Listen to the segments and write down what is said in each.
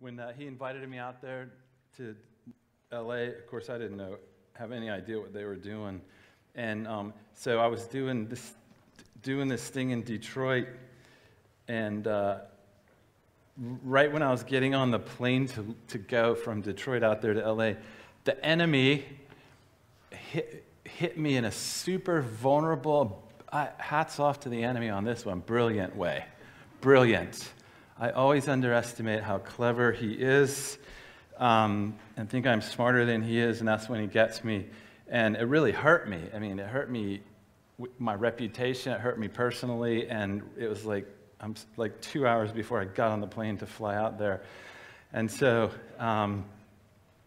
when uh, he invited me out there to LA, of course, I didn't know, have any idea what they were doing. And um, so I was doing this, doing this thing in Detroit, and uh, right when I was getting on the plane to, to go from Detroit out there to LA, the enemy hit, hit me in a super vulnerable, uh, hats off to the enemy on this one, brilliant way. Brilliant. I always underestimate how clever he is um, and think I'm smarter than he is, and that's when he gets me. And it really hurt me. I mean, it hurt me, my reputation, it hurt me personally, and it was like, I'm like two hours before I got on the plane to fly out there. And so, um,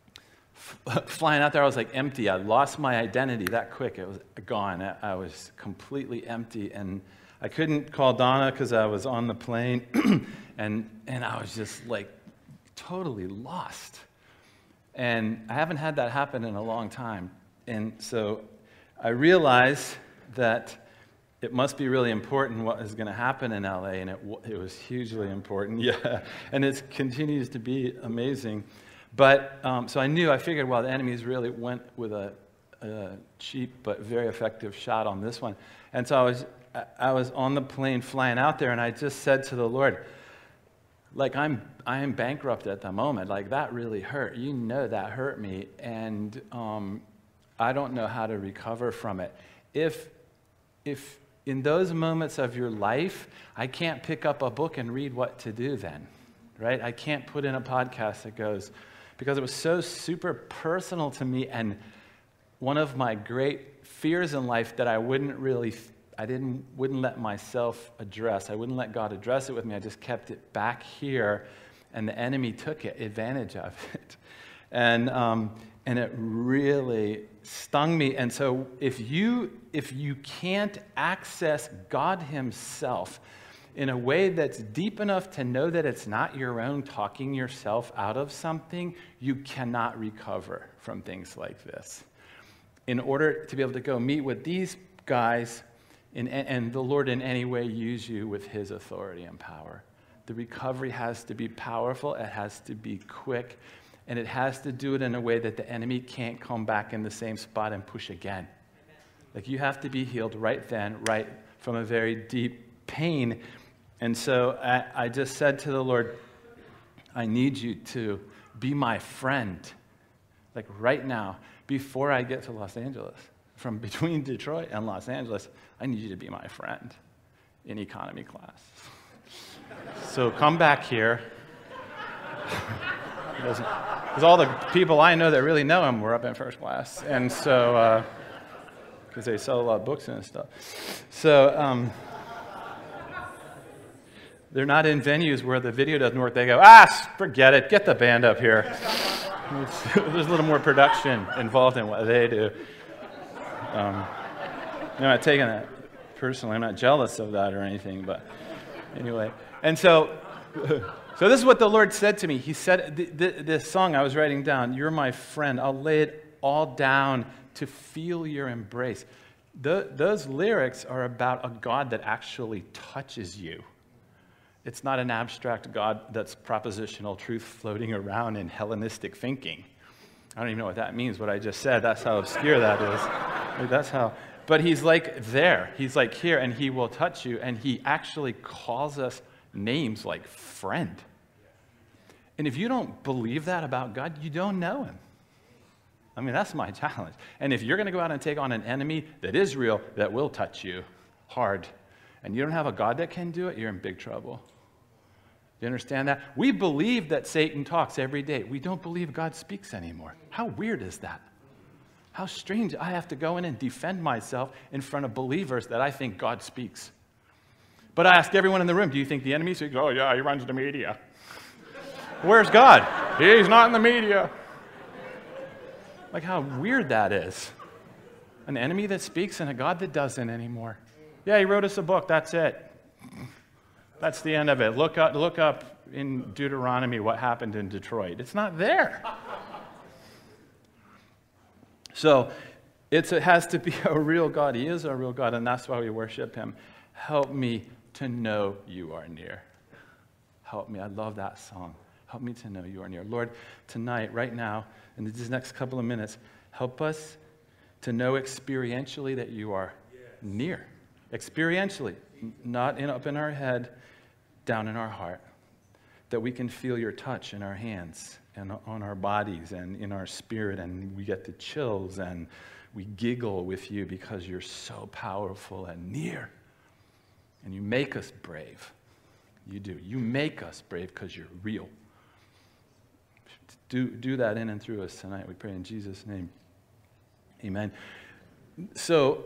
flying out there, I was like empty. I lost my identity that quick. It was gone. I was completely empty. And I couldn't call Donna because I was on the plane. and, and I was just like totally lost. And I haven't had that happen in a long time. And so I realized that it must be really important what is going to happen in LA, and it, it was hugely important, yeah. And it continues to be amazing. But um, so I knew, I figured, well, the enemies really went with a, a, cheap but very effective shot on this one. And so I was, I was on the plane flying out there, and I just said to the Lord, like I'm, I am bankrupt at the moment. Like that really hurt. You know that hurt me, and um, I don't know how to recover from it. If, if in those moments of your life, I can't pick up a book and read what to do then, right? I can't put in a podcast that goes, because it was so super personal to me and one of my great fears in life that I wouldn't really I didn't wouldn't let myself address. I wouldn't let God address it with me. I just kept it back here, and the enemy took it, advantage of it, and um, and it really stung me. And so, if you if you can't access God Himself in a way that's deep enough to know that it's not your own talking yourself out of something, you cannot recover from things like this. In order to be able to go meet with these guys in, and the Lord in any way use you with his authority and power, the recovery has to be powerful, it has to be quick, and it has to do it in a way that the enemy can't come back in the same spot and push again. Like you have to be healed right then, right from a very deep pain and so I, I just said to the Lord, I need you to be my friend, like right now, before I get to Los Angeles. From between Detroit and Los Angeles, I need you to be my friend in economy class. so come back here. Because all the people I know that really know him were up in first class. And so, because uh, they sell a lot of books and stuff. So, um, they're not in venues where the video doesn't work. They go, ah, forget it, get the band up here. There's a little more production involved in what they do. Um, I'm not taking that personally. I'm not jealous of that or anything, but anyway. And so, so this is what the Lord said to me. He said, This song I was writing down, You're my friend. I'll lay it all down to feel your embrace. The, those lyrics are about a God that actually touches you. It's not an abstract God that's propositional truth floating around in Hellenistic thinking. I don't even know what that means, what I just said. That's how obscure that is. That's how. But he's like there. He's like here, and he will touch you, and he actually calls us names like friend. And if you don't believe that about God, you don't know him. I mean, that's my challenge. And if you're going to go out and take on an enemy that is real, that will touch you hard, and you don't have a God that can do it, you're in big trouble you understand that? We believe that Satan talks every day. We don't believe God speaks anymore. How weird is that? How strange I have to go in and defend myself in front of believers that I think God speaks. But I ask everyone in the room, do you think the enemy speaks? Oh, yeah, he runs the media. Where's God? He's not in the media. Like how weird that is. An enemy that speaks and a God that doesn't anymore. Yeah, he wrote us a book, that's it. That's the end of it. Look up, look up in Deuteronomy what happened in Detroit. It's not there. So it has to be a real God. He is a real God, and that's why we worship Him. Help me to know you are near. Help me. I love that song. Help me to know you are near. Lord, tonight, right now, in these next couple of minutes, help us to know experientially that you are yes. near. Experientially, not in, up in our head, down in our heart. That we can feel your touch in our hands and on our bodies and in our spirit, and we get the chills and we giggle with you because you're so powerful and near. And you make us brave. You do. You make us brave because you're real. Do, do that in and through us tonight. We pray in Jesus' name. Amen. So,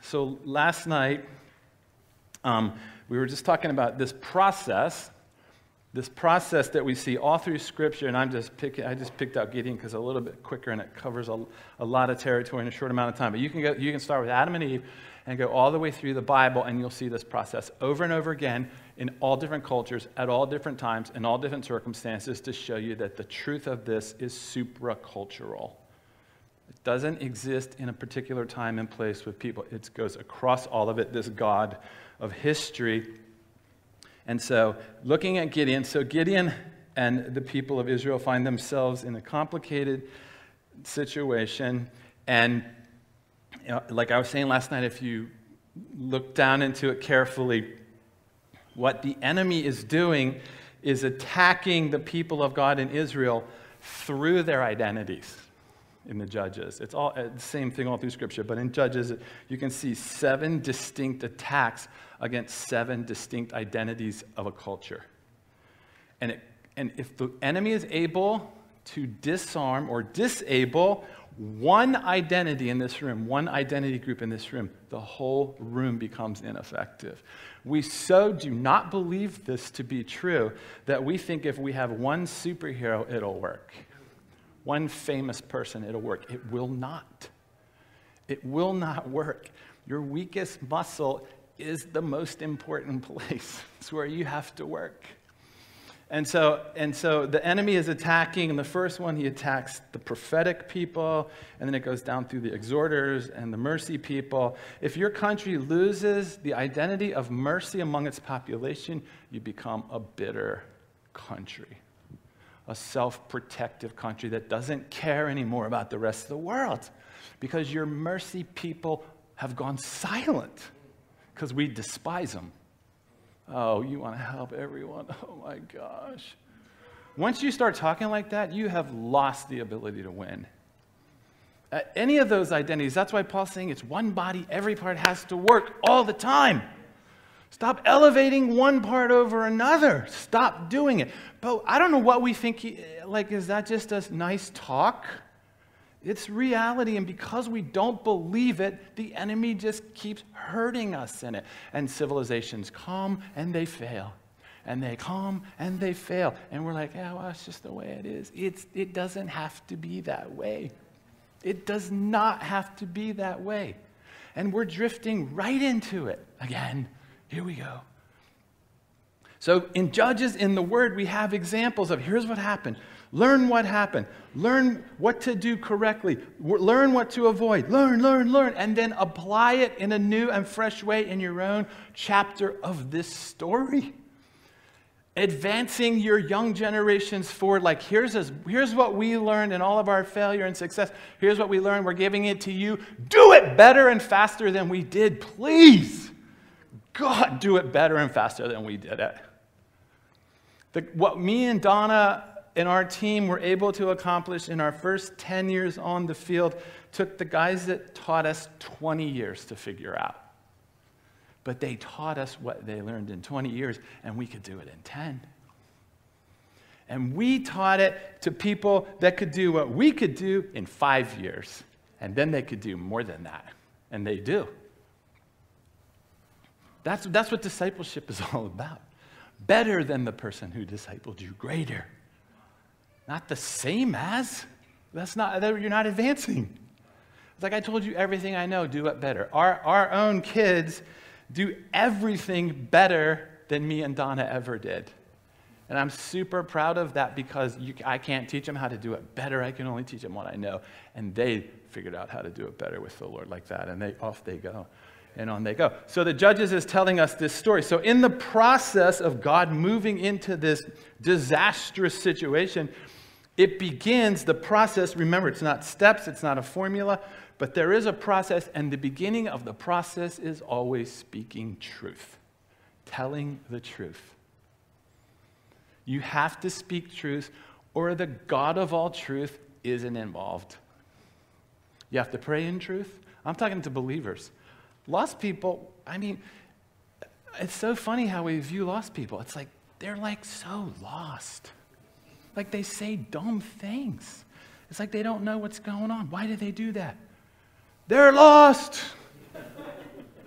so last night, um, we were just talking about this process this process that we see all through Scripture, and I'm just picking, I just picked out Gideon because a little bit quicker and it covers a, a lot of territory in a short amount of time. But you can, go, you can start with Adam and Eve and go all the way through the Bible, and you'll see this process over and over again in all different cultures, at all different times, in all different circumstances to show you that the truth of this is supracultural. It doesn't exist in a particular time and place with people, it goes across all of it. This God of history and so, looking at Gideon, so Gideon and the people of Israel find themselves in a complicated situation. And, you know, like I was saying last night, if you look down into it carefully, what the enemy is doing is attacking the people of God in Israel through their identities in the Judges. It's all uh, the same thing all through Scripture, but in Judges, you can see seven distinct attacks against seven distinct identities of a culture. And, it, and if the enemy is able to disarm or disable one identity in this room, one identity group in this room, the whole room becomes ineffective. We so do not believe this to be true that we think if we have one superhero, it'll work one famous person, it'll work. It will not. It will not work. Your weakest muscle is the most important place. It's where you have to work. And so, and so the enemy is attacking. and the first one, he attacks the prophetic people, and then it goes down through the exhorters and the mercy people. If your country loses the identity of mercy among its population, you become a bitter country a self protective country that doesn't care anymore about the rest of the world because your mercy people have gone silent because we despise them. Oh, you want to help everyone? Oh my gosh. Once you start talking like that, you have lost the ability to win. At any of those identities, that's why Paul's saying it's one body, every part has to work all the time. Stop elevating one part over another. Stop doing it. But I don't know what we think, like, is that just a nice talk? It's reality, and because we don't believe it, the enemy just keeps hurting us in it. And civilizations come and they fail. And they come and they fail. And we're like, yeah, well, it's just the way it is. It's, it doesn't have to be that way. It does not have to be that way. And we're drifting right into it again here we go. So, in Judges, in the Word, we have examples of here's what happened. Learn what happened. Learn what to do correctly. Learn what to avoid. Learn, learn, learn. And then apply it in a new and fresh way in your own chapter of this story. Advancing your young generations forward, like here's, a, here's what we learned in all of our failure and success. Here's what we learned. We're giving it to you. Do it better and faster than we did, please. God, do it better and faster than we did it. The, what me and Donna and our team were able to accomplish in our first 10 years on the field took the guys that taught us 20 years to figure out. But they taught us what they learned in 20 years, and we could do it in 10. And we taught it to people that could do what we could do in five years. And then they could do more than that. And they do. That's, that's what discipleship is all about. Better than the person who discipled you, greater. Not the same as. That's not, you're not advancing. It's like I told you everything I know, do it better. Our, our own kids do everything better than me and Donna ever did. And I'm super proud of that because you, I can't teach them how to do it better. I can only teach them what I know. And they figured out how to do it better with the Lord like that. And they, off they go. And on they go. So the Judges is telling us this story. So, in the process of God moving into this disastrous situation, it begins the process. Remember, it's not steps, it's not a formula, but there is a process, and the beginning of the process is always speaking truth, telling the truth. You have to speak truth, or the God of all truth isn't involved. You have to pray in truth. I'm talking to believers. Lost people, I mean, it's so funny how we view lost people. It's like they're like so lost. Like they say dumb things. It's like they don't know what's going on. Why do they do that? They're lost.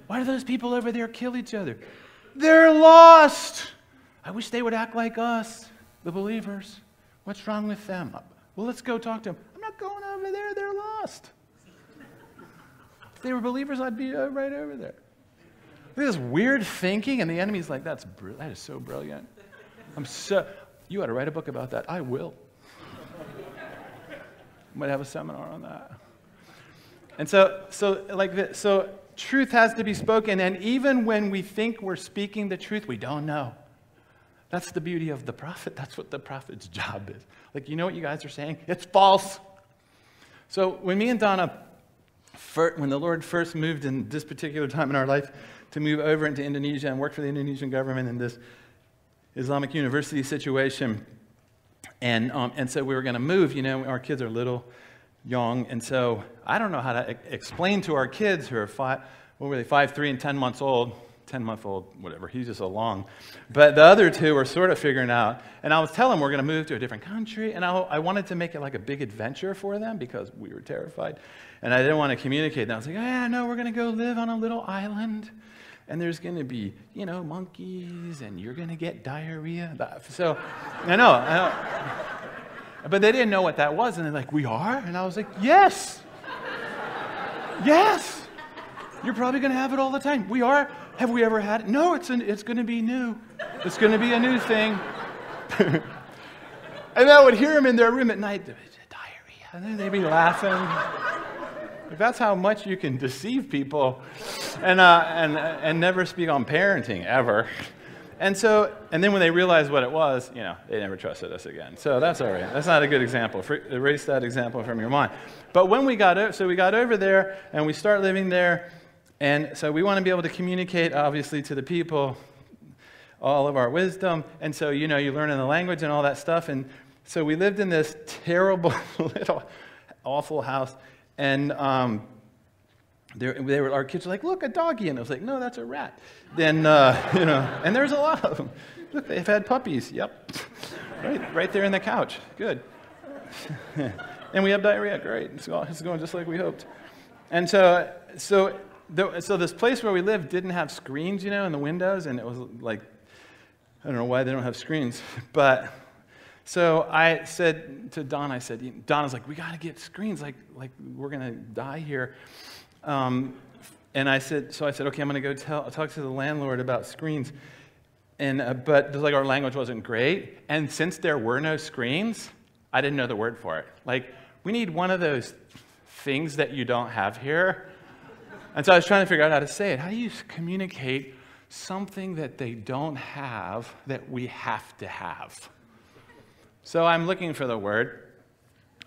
Why do those people over there kill each other? They're lost. I wish they would act like us, the believers. What's wrong with them? Well, let's go talk to them. I'm not going over there. They're lost. If they were believers, I'd be uh, right over there. This weird thinking, and the enemy's like, that's br- that is so brilliant. I'm so, you ought to write a book about that. I will. Might have a seminar on that. And so, so like this, so truth has to be spoken, and even when we think we're speaking the truth, we don't know. That's the beauty of the prophet. That's what the prophet's job is. Like, you know what you guys are saying? It's false. So when me and Donna, when the Lord first moved in this particular time in our life to move over into Indonesia and work for the Indonesian government in this Islamic university situation, and, um, and so we were going to move, you know, our kids are little, young, and so I don't know how to explain to our kids who are five, what were they, five, three, and 10 months old, 10 month old, whatever, he's just along. But the other two were sort of figuring out. And I was telling them we're going to move to a different country. And I, I, wanted to make it like a big adventure for them because we were terrified. And I didn't want to communicate. And I was like, oh, yeah, no, we're going to go live on a little island. And there's going to be, you know, monkeys, and you're going to get diarrhea. So, I know, I know. But they didn't know what that was. And they're like, we are? And I was like, yes. Yes. You're probably going to have it all the time. We are. Have we ever had it? No, it's, an, it's going to be new. It's going to be a new thing. and I would hear them in their room at night, diarrhea. And they'd be laughing. That's how much you can deceive people and, uh, and, and never speak on parenting ever. And so, and then when they realized what it was, you know, they never trusted us again. So that's all right. That's not a good example. Erase that example from your mind. But when we got, so we got over there and we start living there, and so we want to be able to communicate, obviously, to the people all of our wisdom. And so, you know, you learn in the language and all that stuff. And so we lived in this terrible, little, awful house. And um, they, were, our kids were like, look, a doggy. And I was like, no, that's a rat. Then, uh, you know, and there's a lot of them. Look, they've had puppies. Yep. right, right there in the couch. Good. and we have diarrhea. Great. It's going just like we hoped. And so, so so this place where we lived didn't have screens, you know, in the windows, and it was like, I don't know why they don't have screens, but so I said to Don, I said, Don Donna's like, we got to get screens, like, like we're gonna die here. Um, and I said, so I said, okay, I'm gonna go tell, talk to the landlord about screens. And uh, but like our language wasn't great, and since there were no screens, I didn't know the word for it. Like, we need one of those things that you don't have here and so I was trying to figure out how to say it. How do you communicate something that they don't have that we have to have? So I'm looking for the word.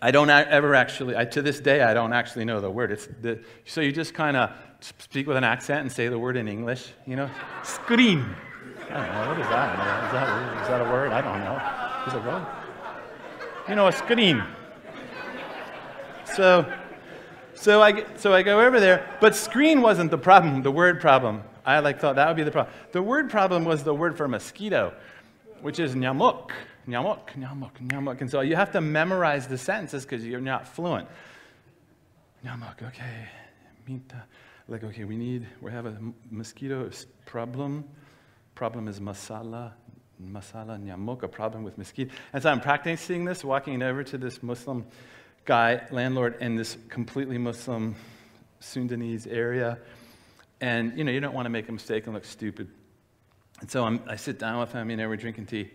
I don't ever actually, I, to this day, I don't actually know the word. It's the, so you just kind of speak with an accent and say the word in English, you know? Scream. I don't know, what is that? Is that, is that a word? I don't know. Is it really? You know, a screen. So, so I, so I go over there, but screen wasn't the problem, the word problem. I like thought that would be the problem. The word problem was the word for mosquito, which is nyamuk, nyamuk, nyamuk, nyamuk. And so you have to memorize the sentences because you're not fluent. Nyamuk, okay. Minta. Like, okay, we need, we have a mosquito problem. Problem is masala, masala nyamuk, a problem with mosquito. And so I'm practicing this, walking over to this Muslim guy, landlord in this completely Muslim Sundanese area. And, you know, you don't want to make a mistake and look stupid. And so I'm, i sit down with him, you know, we're drinking tea.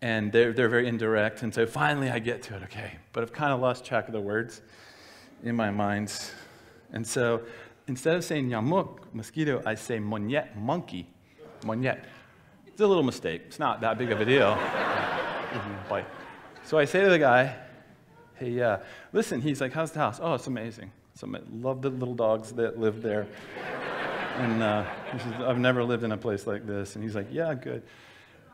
And they're, they're very indirect. And so finally I get to it, okay. But I've kind of lost track of the words in my mind. And so instead of saying nyamuk, mosquito, I say monyet, monkey. Monyet. It's a little mistake. It's not that big of a deal. So I say to the guy, hey, uh, listen, he's like, how's the house? Oh, it's amazing. So I love the little dogs that live there. and uh, he says, I've never lived in a place like this. And he's like, yeah, good.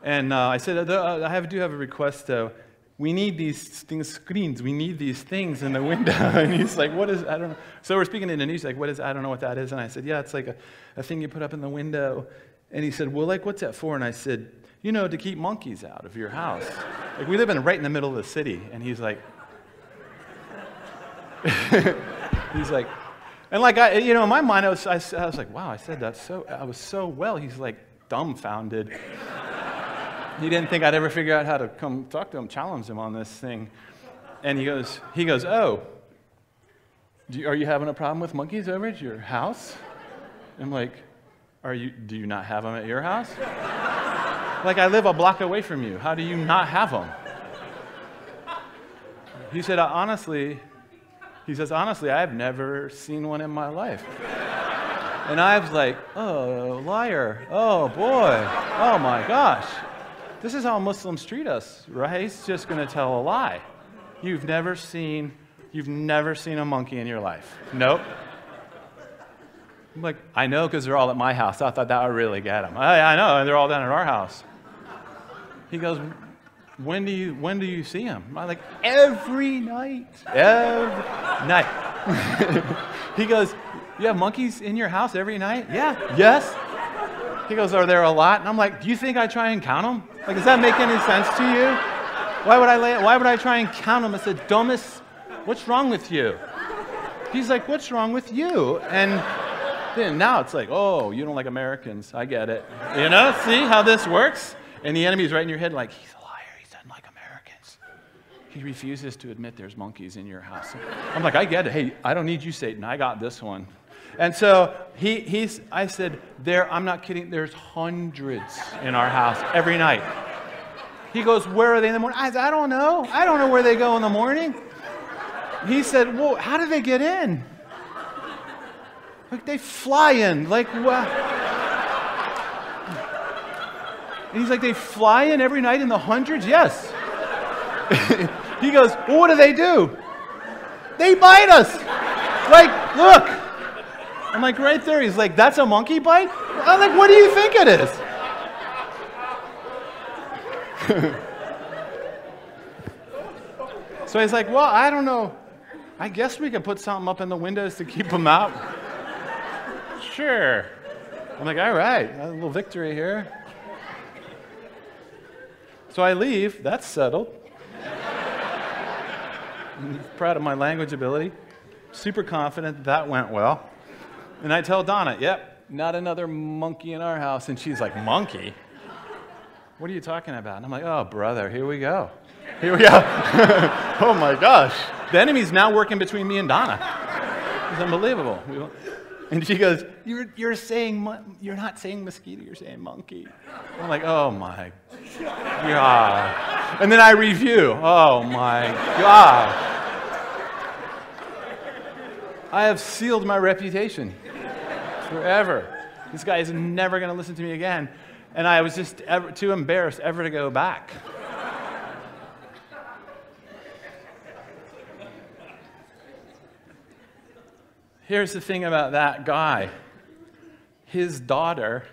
And uh, I said, uh, I have, do have a request, though. We need these things, screens. We need these things in the window. and he's like, what is, I don't know. So we're speaking in Indonesian, like, what is, I don't know what that is. And I said, yeah, it's like a, a thing you put up in the window. And he said, well, like, what's that for? And I said, you know, to keep monkeys out of your house. like, we live in right in the middle of the city. And he's like, he's like, and like, I, you know, in my mind, I was, I, I was like, wow, I said that so, I was so well. He's like dumbfounded. He didn't think I'd ever figure out how to come talk to him, challenge him on this thing. And he goes, he goes, oh, you, are you having a problem with monkeys over at your house? I'm like, are you, do you not have them at your house? like, I live a block away from you. How do you not have them? He said, honestly, he says, honestly, I've never seen one in my life. And I was like, oh, liar. Oh, boy. Oh, my gosh. This is how Muslims treat us, right? He's just going to tell a lie. You've never seen, you've never seen a monkey in your life. Nope. I'm like, I know because they're all at my house. I thought that would really get them. I, I know, and they're all down at our house. He goes, when do you when do you see him? I'm like, every night. Every night. he goes, You have monkeys in your house every night? Yeah. Yes. He goes, Are there a lot? And I'm like, Do you think I try and count them? Like, does that make any sense to you? Why would I lay, why would I try and count them? It's the dumbest, what's wrong with you? He's like, What's wrong with you? And then now it's like, oh, you don't like Americans. I get it. You know, see how this works? And the enemy's right in your head, like, he's a liar. He doesn't like Americans. he refuses to admit there's monkeys in your house. I'm like, I get it. Hey, I don't need you, Satan. I got this one. And so he, he's, I said, there, I'm not kidding, there's hundreds in our house every night. He goes, Where are they in the morning? I said, I don't know. I don't know where they go in the morning. He said, Well, how do they get in? Like they fly in. Like what? And he's like, They fly in every night in the hundreds? Yes. He goes, well, what do they do? They bite us. Like, look. I'm like, right there. He's like, that's a monkey bite? I'm like, what do you think it is? so he's like, well, I don't know. I guess we could put something up in the windows to keep them out. sure. I'm like, all right, a little victory here. So I leave. That's settled. I'm proud of my language ability. Super confident that went well. And I tell Donna, yep, not another monkey in our house. And she's like, monkey? What are you talking about? And I'm like, oh, brother, here we go. Here we go. oh my gosh. The enemy's now working between me and Donna. It's unbelievable. And she goes, you're, you're saying, you're not saying mosquito, you're saying monkey. I'm like, oh my God. And then I review, oh my God. I have sealed my reputation forever. This guy is never going to listen to me again. And I was just ever, too embarrassed ever to go back. Here's the thing about that guy his daughter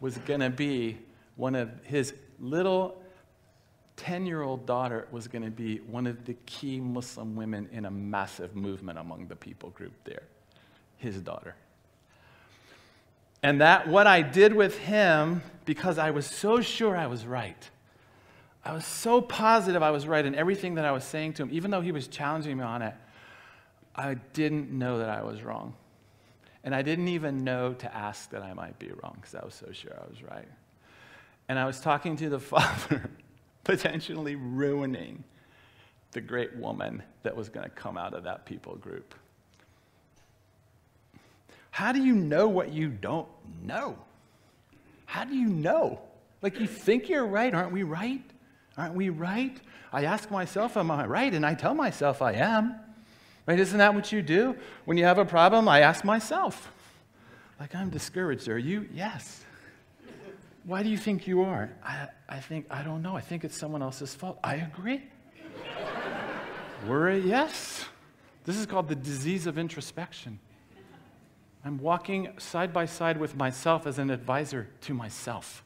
was going to be one of his little 10 year old daughter was going to be one of the key Muslim women in a massive movement among the people group there. His daughter. And that, what I did with him, because I was so sure I was right, I was so positive I was right in everything that I was saying to him, even though he was challenging me on it, I didn't know that I was wrong. And I didn't even know to ask that I might be wrong because I was so sure I was right. And I was talking to the father, potentially ruining the great woman that was going to come out of that people group. How do you know what you don't know? How do you know? Like you think you're right. Aren't we right? Aren't we right? I ask myself, am I right? And I tell myself I am. Right? Isn't that what you do? When you have a problem, I ask myself, like, I'm discouraged. Are you? Yes. Why do you think you are? I, I think, I don't know. I think it's someone else's fault. I agree. Worry, yes. This is called the disease of introspection. I'm walking side by side with myself as an advisor to myself.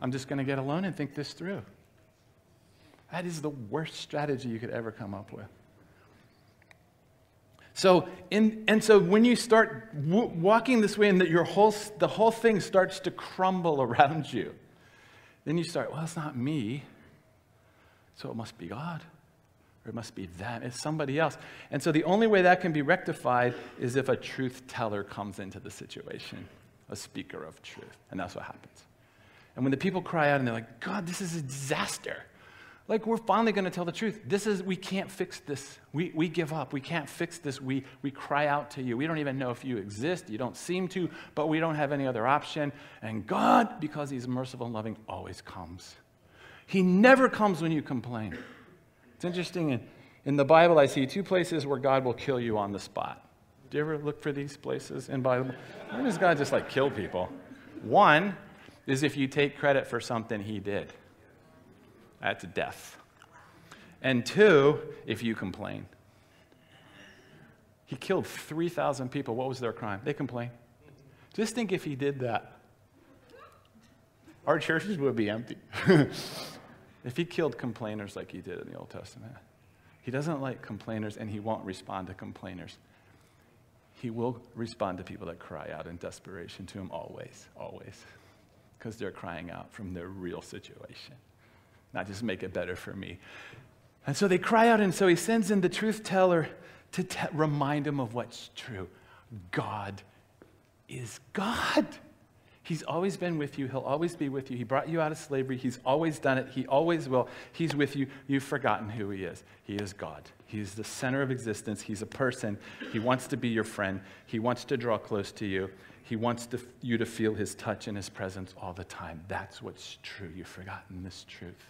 I'm just going to get alone and think this through. That is the worst strategy you could ever come up with. So, in, and so when you start w- walking this way and that your whole, the whole thing starts to crumble around you, then you start, well, it's not me, so it must be God, or it must be them, it's somebody else. And so the only way that can be rectified is if a truth teller comes into the situation, a speaker of truth. And that's what happens. And when the people cry out and they're like, God, this is a disaster. Like, we're finally going to tell the truth. This is, we can't fix this. We, we give up. We can't fix this. We, we cry out to you. We don't even know if you exist. You don't seem to, but we don't have any other option. And God, because He's merciful and loving, always comes. He never comes when you complain. It's interesting. In, in the Bible, I see two places where God will kill you on the spot. Do you ever look for these places in Bible? When does God just like kill people? One is if you take credit for something He did. That's death. And two, if you complain. He killed 3,000 people. What was their crime? They complained. Just think if he did that. Our churches would be empty. if he killed complainers like he did in the Old Testament. He doesn't like complainers and he won't respond to complainers. He will respond to people that cry out in desperation to him always, always, because they're crying out from their real situation not just make it better for me. And so they cry out, and so he sends in the truth teller to te- remind them of what's true. God is God. He's always been with you. He'll always be with you. He brought you out of slavery. He's always done it. He always will. He's with you. You've forgotten who He is. He is God. He's the center of existence. He's a person. He wants to be your friend. He wants to draw close to you. He wants to, you to feel His touch and His presence all the time. That's what's true. You've forgotten this truth.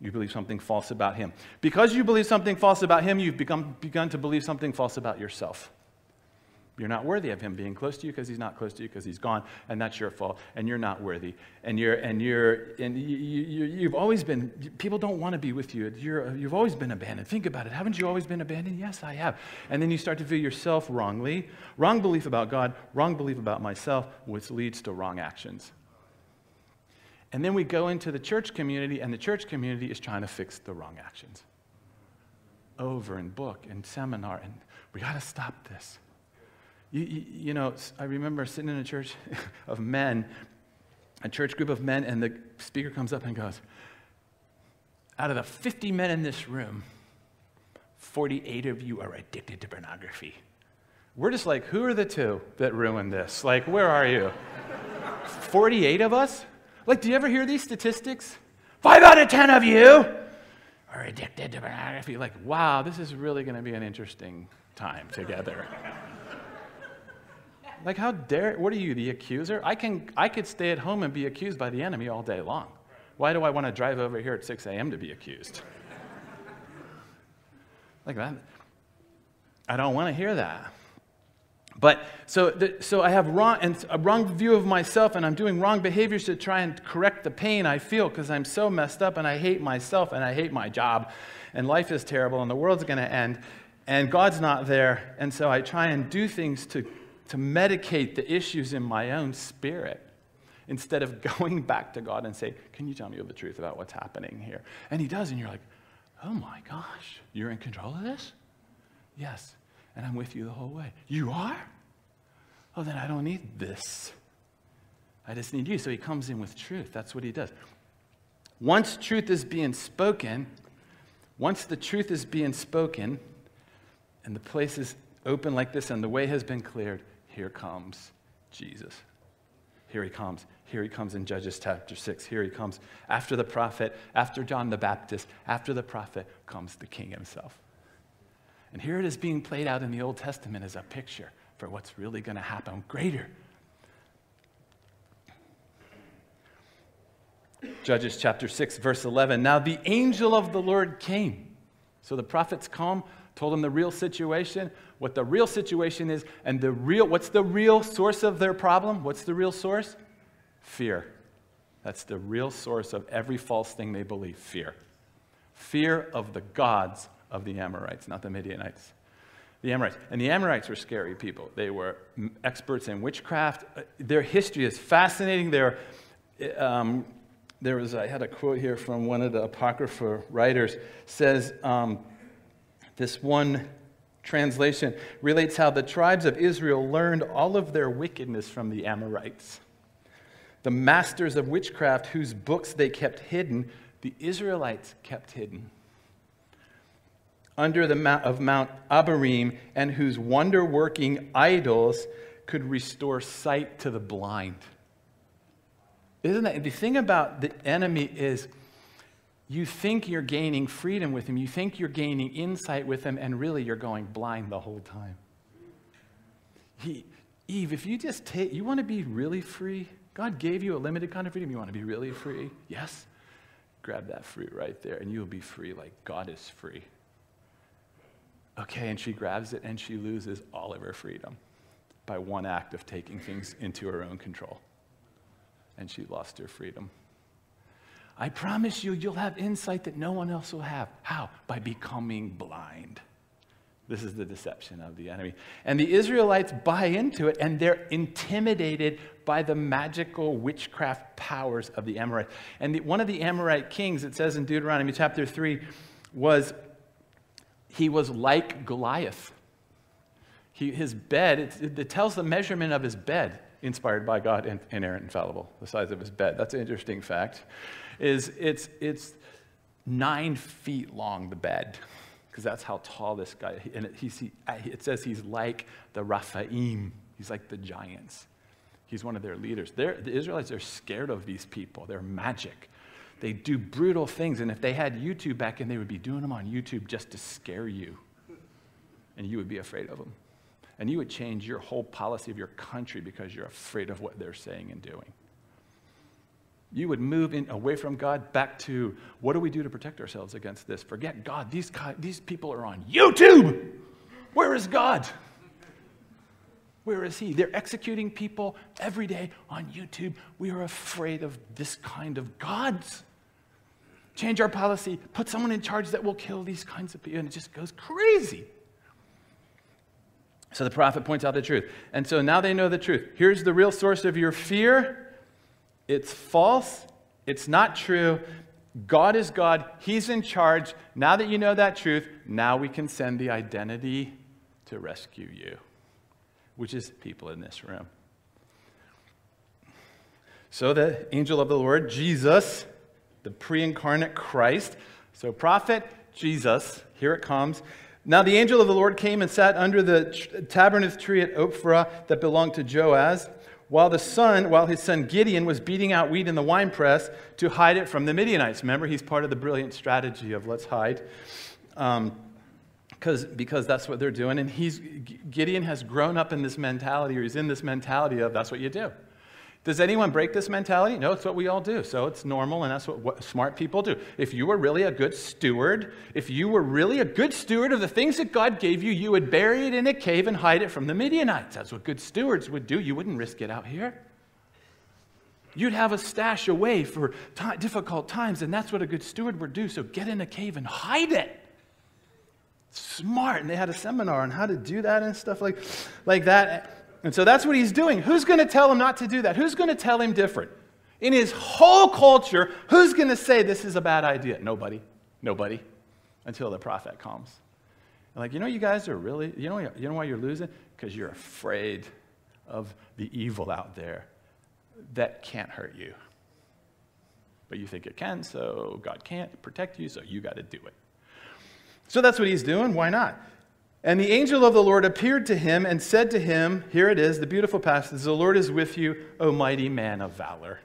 You believe something false about him. Because you believe something false about him, you've become, begun to believe something false about yourself. You're not worthy of him being close to you because he's not close to you because he's gone, and that's your fault, and you're not worthy. And you're and you're and you, you, you've always been. People don't want to be with you. You're, you've always been abandoned. Think about it. Haven't you always been abandoned? Yes, I have. And then you start to view yourself wrongly, wrong belief about God, wrong belief about myself, which leads to wrong actions. And then we go into the church community, and the church community is trying to fix the wrong actions. Over in book and seminar, and we got to stop this. You, you, you, know, I remember sitting in a church of men, a church group of men, and the speaker comes up and goes, Out of the 50 men in this room, 48 of you are addicted to pornography. We're just like, Who are the two that ruined this? Like, where are you? 48 of us? Like, do you ever hear these statistics? Five out of 10 of you are addicted to pornography. Like, wow, this is really going to be an interesting time together. Like, how dare, what are you, the accuser? I, can, I could stay at home and be accused by the enemy all day long. Why do I want to drive over here at 6 a.m. to be accused? like that. I don't want to hear that. But so, the, so I have wrong, and a wrong view of myself, and I'm doing wrong behaviors to try and correct the pain I feel because I'm so messed up and I hate myself and I hate my job, and life is terrible and the world's going to end, and God's not there. And so I try and do things to, to medicate the issues in my own spirit instead of going back to God and say, Can you tell me all the truth about what's happening here? And He does, and you're like, Oh my gosh, you're in control of this? Yes and I'm with you the whole way. You are? Oh, then I don't need this. I just need you. So he comes in with truth. That's what he does. Once truth is being spoken, once the truth is being spoken, and the place is open like this, and the way has been cleared, here comes Jesus. Here he comes. Here he comes in Judges chapter 6. Here he comes. After the prophet, after John the Baptist, after the prophet comes the king himself. And here it is being played out in the Old Testament as a picture for what's really going to happen greater. Judges chapter 6, verse 11. Now the angel of the Lord came. So the prophets come, told them the real situation, what the real situation is, and the real, what's the real source of their problem? What's the real source? Fear. That's the real source of every false thing they believe fear. Fear of the gods of the Amorites, not the Midianites. The Amorites. And the Amorites were scary people. They were experts in witchcraft. Uh, their history is fascinating. They're, um, there was, I had a quote here from one of the Apocrypha writers, says, um, this one translation relates how the tribes of Israel learned all of their wickedness from the Amorites. The masters of witchcraft, whose books they kept hidden, the Israelites kept hidden. Under the mount of Mount Abarim, and whose wonder working idols could restore sight to the blind. Isn't that the thing about the enemy is you think you're gaining freedom with him, you think you're gaining insight with him, and really you're going blind the whole time. He, Eve, if you just take, you want to be really free? God gave you a limited kind of freedom. You want to be really free? Yes? Grab that fruit right there, and you'll be free like God is free. Okay, and she grabs it and she loses all of her freedom by one act of taking things into her own control. And she lost her freedom. I promise you, you'll have insight that no one else will have. How? By becoming blind. This is the deception of the enemy. And the Israelites buy into it, and they're intimidated by the magical witchcraft powers of the Amorites. And the, one of the Amorite kings, it says in Deuteronomy chapter 3, was he was like Goliath. He, his bed, it, it, tells the measurement of his bed, inspired by God, and inerrant, infallible, the size of his bed. That's an interesting fact. Is it's, it's nine feet long, the bed because that's how tall this guy and it, he, it says he's like the Rephaim. He's like the giants. He's one of their leaders. They're, the Israelites are scared of these people. They're magic. They do brutal things. And if they had YouTube back then, they would be doing them on YouTube just to scare you. And you would be afraid of them. And you would change your whole policy of your country because you're afraid of what they're saying and doing you would move in, away from God back to what do we do to protect ourselves against this? Forget God. These, these people are on YouTube. Where is God? Where is He? They're executing people every day on YouTube. We are afraid of this kind of gods. Change our policy, put someone in charge that will kill these kinds of people, and it just goes crazy. So the prophet points out the truth. And so now they know the truth. Here's the real source of your fear it's false. It's not true. God is God. He's in charge. Now that you know that truth, now we can send the identity to rescue you, which is people in this room. So the angel of the Lord, Jesus, the pre incarnate Christ, so prophet, Jesus, here it comes. Now the angel of the Lord came and sat under the terebinth tree at Ophrah that belonged to Joash while the son, while his son Gideon was beating out wheat in the winepress to hide it from the Midianites. Remember, he's part of the brilliant strategy of let's hide. Um, because, because that's what they're doing. And he's, Gideon has grown up in this mentality, or he's in this mentality of that's what you do. Does anyone break this mentality? No, it's what we all do. So it's normal, and that's what, what, smart people do. If you were really a good steward, if you were really a good steward of the things that God gave you, you would bury it in a cave and hide it from the Midianites. That's what good stewards would do. You wouldn't risk it out here. You'd have a stash away for t- difficult times, and that's what a good steward would do. So get in a cave and hide it. Smart. And they had a seminar on how to do that and stuff like, like that. And so that's what he's doing. Who's going to tell him not to do that? Who's going to tell him different? In his whole culture, who's going to say this is a bad idea? Nobody. Nobody. Until the prophet comes. like, you know, you guys are really, you know, you know why you're losing? Because you're afraid of the evil out there that can't hurt you. But you think it can, so God can't protect you, so you got to do it. So that's what he's doing. Why not? And the angel of the Lord appeared to him and said to him, Here it is, the beautiful passage The Lord is with you, O mighty man of valor.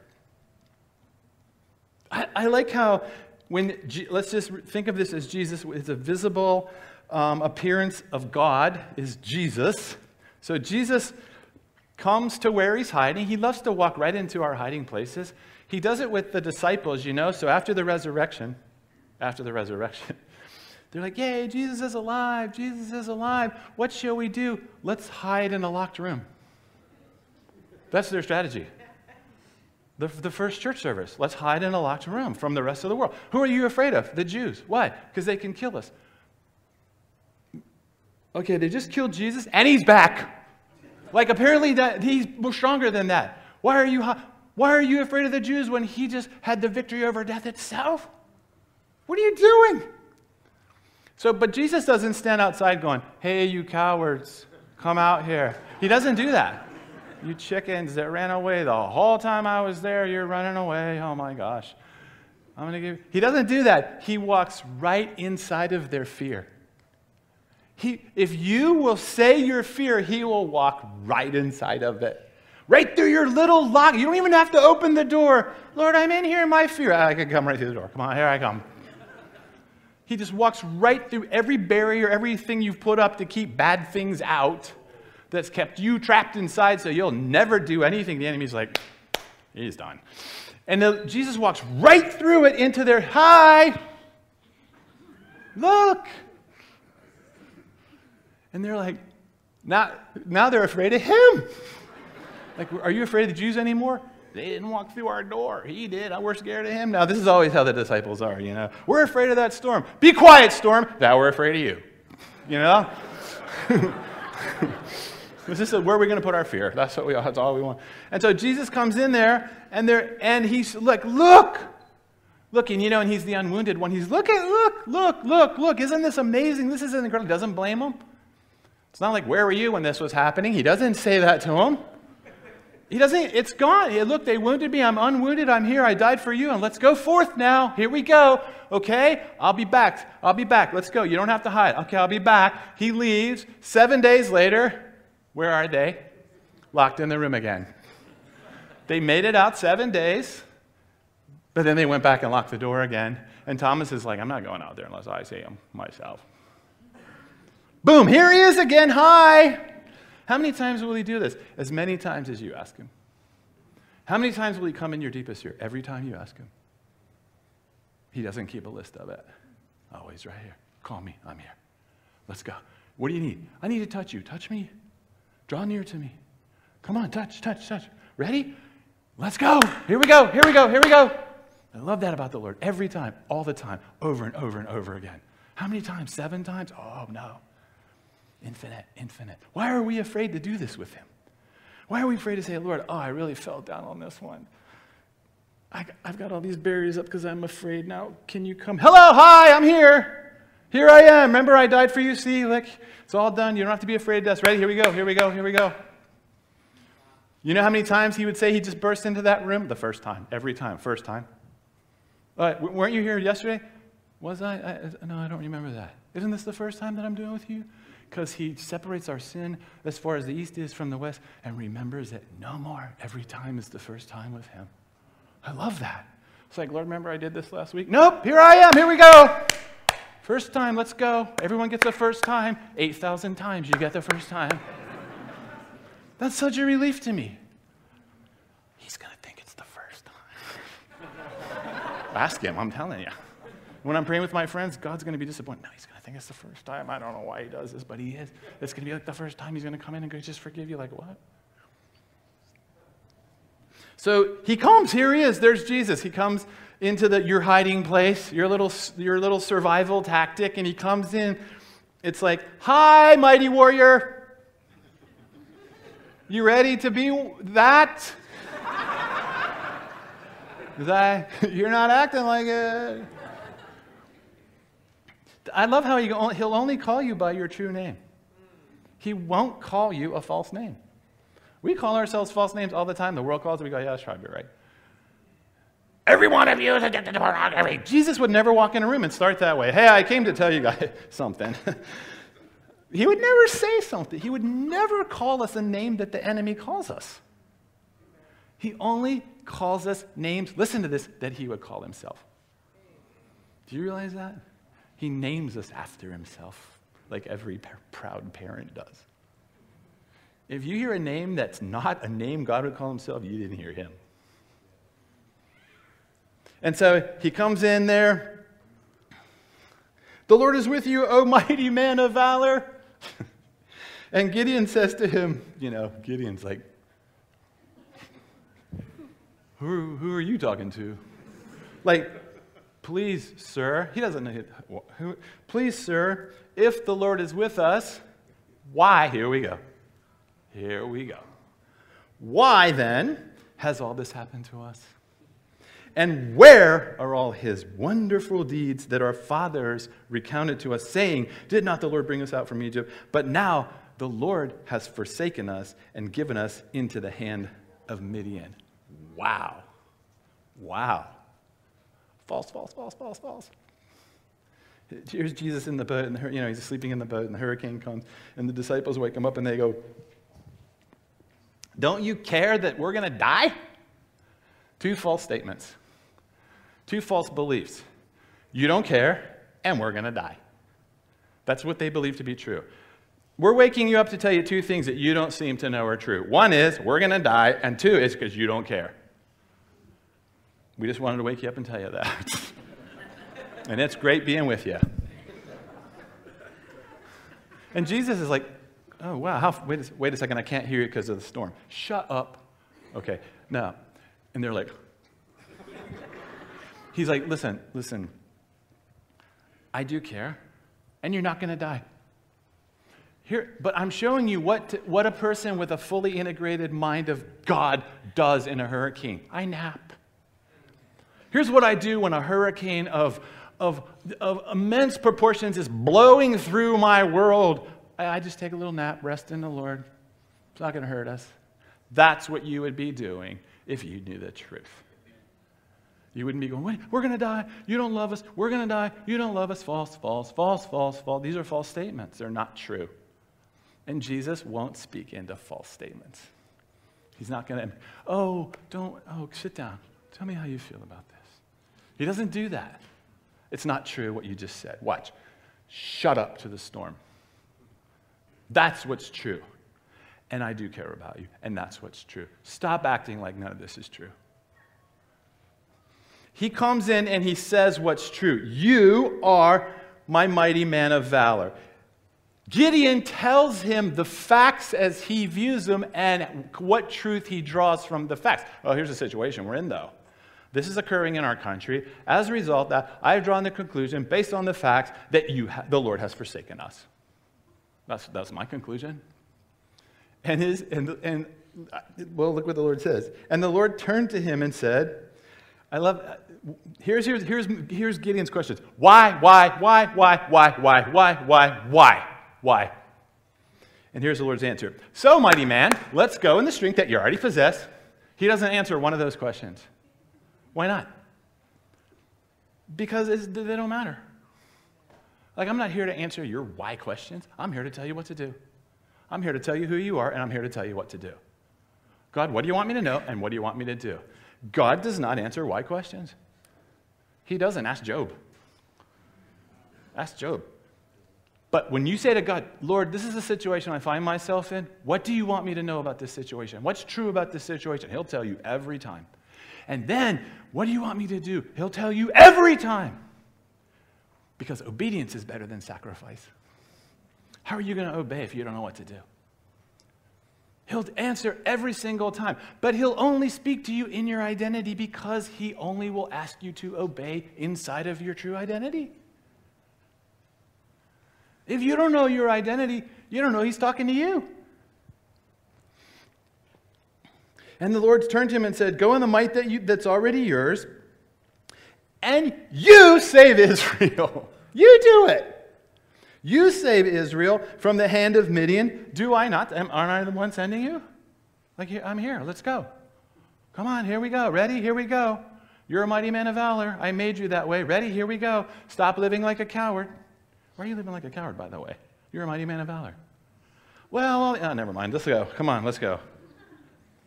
I, I like how, when, let's just think of this as Jesus, it's a visible um, appearance of God, is Jesus. So Jesus comes to where he's hiding. He loves to walk right into our hiding places. He does it with the disciples, you know. So after the resurrection, after the resurrection, They're like, Yay, Jesus is alive. Jesus is alive. What shall we do? Let's hide in a locked room. That's their strategy. The, the first church service. Let's hide in a locked room from the rest of the world. Who are you afraid of? The Jews. Why? Because they can kill us. Okay, they just killed Jesus and he's back. Like apparently that he's stronger than that. Why are you why are you afraid of the Jews when he just had the victory over death itself? What are you doing? So, but Jesus doesn't stand outside going, Hey, you cowards, come out here. He doesn't do that. You chickens that ran away the whole time I was there, you're running away. Oh my gosh. I'm going to give. He doesn't do that. He walks right inside of their fear. He, if you will say your fear, he will walk right inside of it. Right through your little lock. You don't even have to open the door. Lord, I'm in here in my fear. I can come right through the door. Come on, here I come. He just walks right through every barrier, everything you've put up to keep bad things out that's kept you trapped inside so you'll never do anything. The enemy's like, he's done. And the, Jesus walks right through it into their, hi, look. And they're like, now, now they're afraid of him. Like, are you afraid of the Jews anymore? They didn't walk through our door. He did. We're scared of him. Now, this is always how the disciples are, you know. We're afraid of that storm. Be quiet, storm. Now we're afraid of you. You know? this is where are we going to put our fear? That's what we that's all we want. And so Jesus comes in there and there and he's like, look. Looking, you know, and he's the unwounded one. He's look at look, look, look, look. Isn't this amazing? This is incredible. Doesn't blame him. It's not like, where were you when this was happening? He doesn't say that to him. He doesn't, it's gone. Look, they wounded me. I'm unwounded. I'm here. I died for you. And let's go forth now. Here we go. Okay? I'll be back. I'll be back. Let's go. You don't have to hide. Okay, I'll be back. He leaves. Seven days later, where are they? Locked in the room again. They made it out seven days, but then they went back and locked the door again. And Thomas is like, I'm not going out there unless I see him myself. Boom, here he is again. Hi. How many times will he do this? As many times as you ask him. How many times will he come in your deepest fear? Every time you ask him. He doesn't keep a list of it. Oh, right here. Call me. I'm here. Let's go. What do you need? I need to touch you. Touch me. Draw near to me. Come on, touch, touch, touch. Ready? Let's go. Here we go. Here we go. Here we go. I love that about the Lord. Every time, all the time, over and over and over again. How many times? Seven times? Oh, no. Infinite, infinite. Why are we afraid to do this with him? Why are we afraid to say, Lord, oh, I really fell down on this one? I, have got all these barriers up because I'm afraid. Now, can you come? Hello, hi, I'm here. Here I am. Remember, I died for you. See, look, it's all done. You don't have to be afraid of death. Ready? Here we go. Here we go. Here we go. You know how many times he would say he just burst into that room? The first time. Every time. First time. Uh, weren't you here yesterday? Was I? I? No, I don't remember that. Isn't this the first time that I'm doing with you? Because he separates our sin as far as the east is from the west and remembers that no more. Every time is the first time with him. I love that. It's like, Lord, remember I did this last week? Nope, here I am. Here we go. First time, let's go. Everyone gets a first time. 8,000 times you get the first time. That's such a relief to me. He's going to think it's the first time. Ask him, I'm telling you. When I'm praying with my friends, God's going to be disappointed. No, he's going to think it's the first time. I don't know why he does this, but he is. It's going to be like the first time he's going to come in and go, just forgive you. Like, what? So he comes. Here he is. There's Jesus. He comes into the, your hiding place, your little, your little survival tactic, and he comes in. It's like, hi, mighty warrior. You ready to be that? that you're not acting like it. I love how he, he'll only call you by your true name. He won't call you a false name. We call ourselves false names all the time. The world calls it, we go, yeah, that's probably right. Every one of you is addicted to pornography. Jesus would never walk in a room and start that way. Hey, I came to tell you guys something. he would never say something. He would never call us a name that the enemy calls us. He only calls us names, listen to this, that he would call himself. Do you realize that? He names us after himself, like every proud parent does. If you hear a name that's not a name God would call himself, you didn't hear him. And so he comes in there. The Lord is with you, O mighty man of valor. and Gideon says to him, You know, Gideon's like, Who, who are you talking to? Like, please, sir, he doesn't know. Who, please, sir, if the Lord is with us, why? Here we go. Here we go. Why then has all this happened to us? And where are all his wonderful deeds that our fathers recounted to us, saying, Did not the Lord bring us out from Egypt? But now the Lord has forsaken us and given us into the hand of Midian. Wow. Wow. False, false, false, false, false. Here's Jesus in the boat, and the, you know he's sleeping in the boat, and the hurricane comes, and the disciples wake him up, and they go, "Don't you care that we're going to die?" Two false statements. Two false beliefs. You don't care, and we're going to die. That's what they believe to be true. We're waking you up to tell you two things that you don't seem to know are true. One is, we're going to die, and two is because you don't care. We just wanted to wake you up and tell you that. and it's great being with you. And Jesus is like, oh, wow, how, wait, a, wait a second, I can't hear you because of the storm. Shut up. Okay, now. And they're like, He's like, listen, listen, I do care, and you're not going to die. Here, but I'm showing you what, to, what a person with a fully integrated mind of God does in a hurricane. I nap. Here's what I do when a hurricane of, of, of immense proportions is blowing through my world. I, just take a little nap, rest in the Lord. It's not going to hurt us. That's what you would be doing if you knew the truth. You wouldn't be going, we're going to die. You don't love us. We're going to die. You don't love us. False, false, false, false, false. These are false statements. They're not true. And Jesus won't speak into false statements. He's not going to, oh, don't, oh, sit down. Tell me how you feel about this. He doesn't do that. It's not true what you just said. Watch. Shut up to the storm. That's what's true. And I do care about you. And that's what's true. Stop acting like none of this is true. He comes in and he says what's true. You are my mighty man of valor. Gideon tells him the facts as he views them and what truth he draws from the facts. Well, here's the situation we're in, though. This is occurring in our country. As a result, that I've drawn the conclusion, based on the facts, that you the Lord has forsaken us. That's, that's my conclusion. And, his, and, and, uh, well, look what the Lord says. And the Lord turned to him and said, I love, uh, here's, here's, here's, here's Gideon's questions. Why, why, why, why, why, why, why, why, why, why? And here's the Lord's answer. So, mighty man, let's go in the strength that you already possess. He doesn't answer one of those questions. Why not? Because they don't matter. Like, I'm not here to answer your why questions. I'm here to tell you what to do. I'm here to tell you who you are, and I'm here to tell you what to do. God, what do you want me to know, and what do you want me to do? God does not answer why questions. He doesn't. Ask Job. Ask Job. But when you say to God, Lord, this is the situation I find myself in, what do you want me to know about this situation? What's true about this situation? He'll tell you every time. And then, what do you want me to do? He'll tell you every time. Because obedience is better than sacrifice. How are you going to obey if you don't know what to do? He'll answer every single time, but he'll only speak to you in your identity because he only will ask you to obey inside of your true identity. If you don't know your identity, you don't know he's talking to you. And the Lord turned to him and said, Go in the might that you, that's already yours, and you save Israel. you do it. You save Israel from the hand of Midian. Do I not? Aren't I the one sending you? Like, I'm here. Let's go. Come on, here we go. Ready? Here we go. You're a mighty man of valor. I made you that way. Ready? Here we go. Stop living like a coward. Why are you living like a coward, by the way? You're a mighty man of valor. Well, oh, never mind. Let's go. Come on, let's go.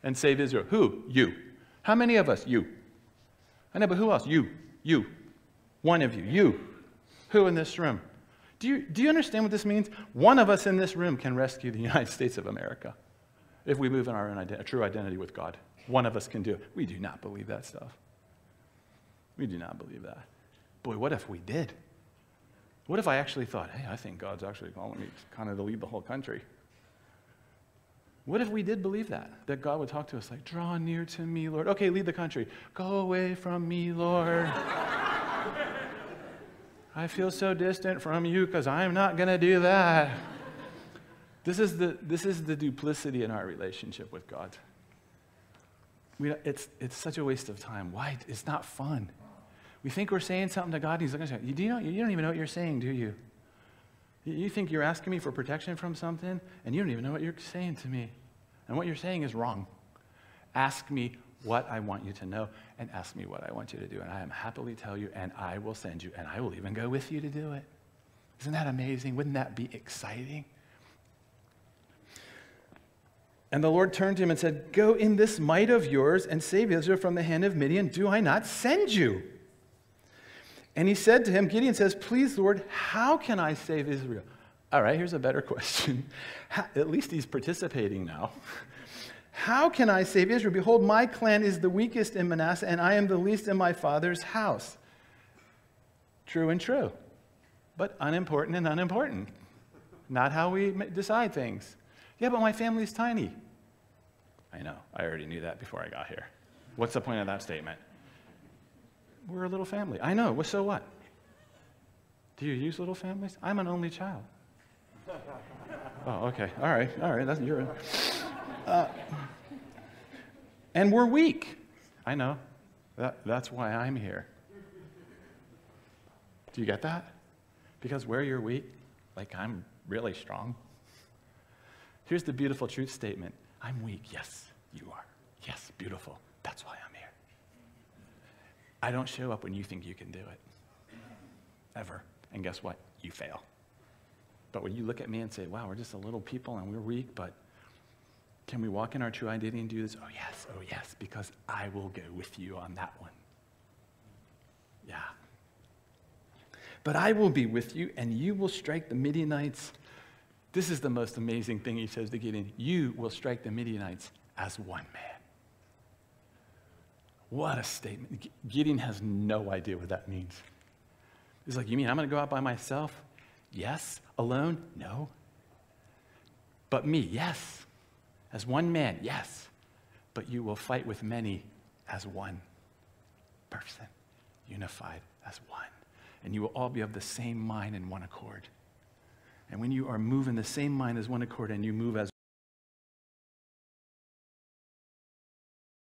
And save Israel. Who? You. How many of us? You. I know, but who else? You. You. One of you. You. Who in this room? Do you, do you understand what this means? One of us in this room can rescue the United States of America if we move in our own ident- true identity with God. One of us can do it. We do not believe that stuff. We do not believe that. Boy, what if we did? What if I actually thought, hey, I think God's actually calling me kind of to lead the whole country? What if we did believe that? That God would talk to us like, draw near to me, Lord. Okay, lead the country. Go away from me, Lord. I feel so distant from you because I'm not going to do that. This is, the, this is the duplicity in our relationship with God. We, it's, it's such a waste of time. Why? It's not fun. We think we're saying something to God, and He's looking at us. You, do you, know, you don't even know what you're saying, do you? You think you're asking me for protection from something, and you don't even know what you're saying to me. And what you're saying is wrong. Ask me what I want you to know, and ask me what I want you to do. And I am happily tell you, and I will send you, and I will even go with you to do it. Isn't that amazing? Wouldn't that be exciting? And the Lord turned to him and said, Go in this might of yours and save Israel from the hand of Midian. Do I not send you? And he said to him, Gideon says, Please, Lord, how can I save Israel? All right, here's a better question. At least he's participating now. How can I save Israel? Behold, my clan is the weakest in Manasseh, and I am the least in my father's house. True and true, but unimportant and unimportant. Not how we decide things. Yeah, but my family's tiny. I know. I already knew that before I got here. What's the point of that statement? We're a little family. I know. Well, so what? Do you use little families? I'm an only child. Oh, okay. All right. All right. That's your. Uh, and we're weak. I know. That, that's why I'm here. Do you get that? Because where you're weak, like I'm really strong. Here's the beautiful truth statement I'm weak. Yes, you are. Yes, beautiful. That's why I'm. I don't show up when you think you can do it. Ever. And guess what? You fail. But when you look at me and say, wow, we're just a little people and we're weak, but can we walk in our true identity and do this? Oh, yes, oh, yes, because I will go with you on that one. Yeah. But I will be with you, and you will strike the Midianites this is the most amazing thing he says to Gideon. You will strike the Midianites as one man. What a statement. Gideon has no idea what that means. He's like, You mean I'm going to go out by myself? Yes. Alone? No. But me? Yes. As one man? Yes. But you will fight with many as one person, unified as one. And you will all be of the same mind and one accord. And when you are moving the same mind as one accord and you move as